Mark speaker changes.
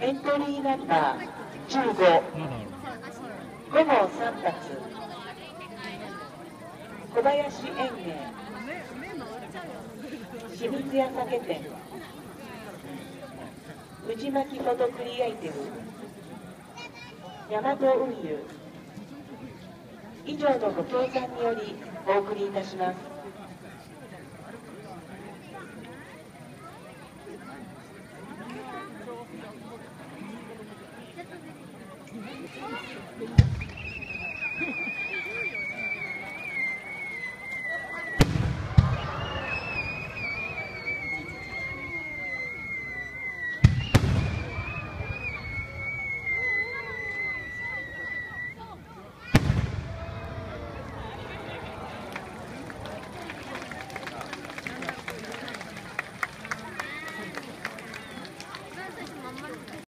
Speaker 1: エントリーナンバー15、午後3発、小林園芸、清水屋酒店、藤巻フォトクリエイティブ、大和運輸、以上のご協賛によりお送りいたします